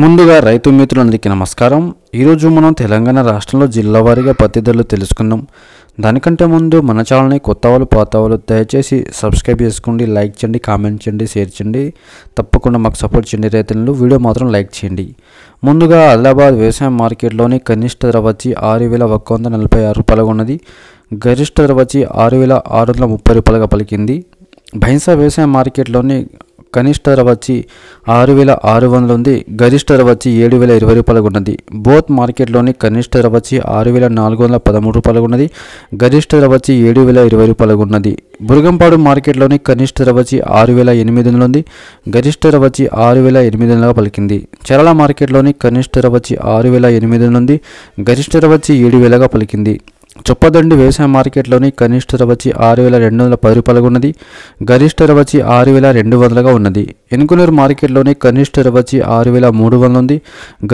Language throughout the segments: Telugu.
ముందుగా రైతు మిత్రులందరికీ నమస్కారం. ఈరోజు మనం తెలంగాణ రాష్ట్రంలో జిల్లా వారీగా పత్తి ధరలు తెలుసుకుందాం. దానికంటే ముందు మన ఛానల్ని కొత్త వాళ్ళు పాత వాళ్ళు దయచేసి సబ్స్క్రైబ్ చేసుకోండి లైక్ చేయండి కామెంట్ చేయండి షేర్ చేయండి. తప్పకుండా మాకు సపోర్ట్ చేయండి రైతులను. వీడియో మాత్రం లైక్ చేయండి. ముందుగా ఆదిలాబాద్ వ్యవసాయ మార్కెట్లోని కనిష్ట ధర వచ్చి ఆరు వేల ఒక్క వందల నలభై ఆరు రూపాయలుగా ఉన్నది. గరిష్ట ధర వచ్చి ఆరు వేల ఆరు వందల ముప్పై రూపాయలుగా పలికింది. భైంసా వ్యవసాయ మార్కెట్లోని కనిష్ట ధర వచ్చి ఆరు వేల ఆరు వందలు ఉంది గరిష్ట ధర వచ్చి ఏడు వేల ఇరవై రూపాయలకు ఉన్నది బోత్ మార్కెట్లోని కనిష్ట ధర వచ్చి ఆరు వేల నాలుగు వందల పదమూడు రూపాయలకు ఉన్నది గరిష్ట ధర వచ్చి ఏడు వేల ఇరవై రూపాయలకు ఉన్నది బురగంపాడు మార్కెట్లోని కనిష్ట ధర వచ్చి ఆరు వేల ఎనిమిది వందలు ఉంది గరిష్ట ధర వచ్చి ఆరు వేల ఎనిమిది వందలుగా పలికింది. చరళ మార్కెట్లోని కనిష్ట ధర వచ్చి ఆరు వేల ఎనిమిది వందలు ఉంది గరిష్ట ధర వచ్చి ఏడు వేలగా పలికింది. చొప్పదండి వ్యవసాయ మార్కెట్లోని కనిష్ట రవచి ఆరు వేల రెండు వందల పది రూపాయలుగా ఉన్నది. గరిష్ట రవచి ఆరు వేల రెండు వందలుగా ఉన్నది. ఎనుకునూరు మార్కెట్లోని కనిష్ట రవచి ఆరు వేల మూడు వందలు ఉంది.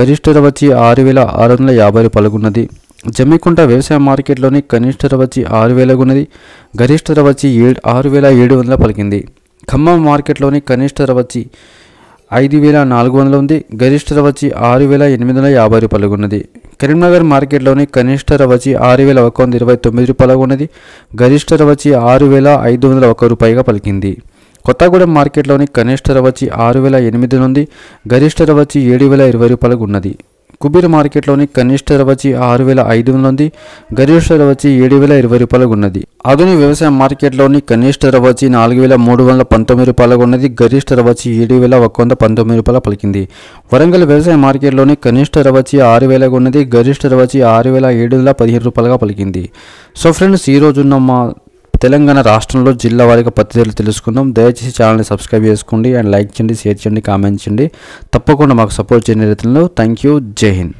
గరిష్ట రవచి ఆరు వేల ఆరు వందల యాభై రూపాయలుగా ఉన్నది. జమ్మికుంట వ్యవసాయ మార్కెట్లోని కనిష్ట రవచి ఆరు వేలకు ఉన్నది. గరిష్ట రవచి ఏడు ఆరు వేల ఏడు వందల పలికింది. ఖమ్మం మార్కెట్లోని కనిష్ట రవచి ఐదు వేల నాలుగు వందలు ఉంది. గరిష్ట రవచి ఆరు వేల ఎనిమిది వందల యాభై రూపాయలుగా ఉన్నది. కరీంనగర్ మార్కెట్లోని కనిష్ట ధర వచ్చి ఆరు వేల ఒక వంద ఇరవై తొమ్మిది రూపాయలుగా ఉన్నది. గరిష్ట ధర వచ్చి ఆరు వేల ఐదు వందల ఒక రూపాయిగా పలికింది. కొత్తగూడెం మార్కెట్లోని కనిష్ట ధర వచ్చి ఆరు వేల ఎనిమిది నుండి గరిష్ట ధర వచ్చి ఏడు వేల ఇరవై రూపాయలకు ఉన్నది. కుబీర్ మార్కెట్లోని కనిష్ట ధర వచ్చి ఆరు వేల ఐదు వందల ఉంది. గరిష్ట ధర వచ్చి ఏడు వేల ఇరవై రూపాయలకు ఉన్నది. ఆధునిక వ్యవసాయ మార్కెట్లోని కనిష్ట ధర వచ్చి నాలుగు వేల మూడు వందల పంతొమ్మిది రూపాయలకు ఉన్నది. గరిష్ట ధర వచ్చి ఏడు వేల ఒక వంద పంతొమ్మిది రూపాయల పలికింది. వరంగల్ వ్యవసాయ మార్కెట్లోని కనిష్ట ధర వచ్చి ఆరు వేలకు ఉన్నది. గరిష్ట ధర వచ్చి ఆరు వేల ఏడు వందల పదిహేను రూపాయలుగా పలికింది. సో ఫ్రెండ్స్ ఈ రోజున్న మా తెలంగాణ రాష్ట్రంలో జిల్లా వారిగా పత్రికలు తెలుసుకుందాం. దయచేసి ఛానల్ని సబ్స్క్రైబ్ చేసుకోండి అండ్ లైక్ చేయండి షేర్ చేయండి కామెంట్ చేయండి. తప్పకుండా మాకు సపోర్ట్ చేయని రైతులను థ్యాంక్ యూ. జై హింద్.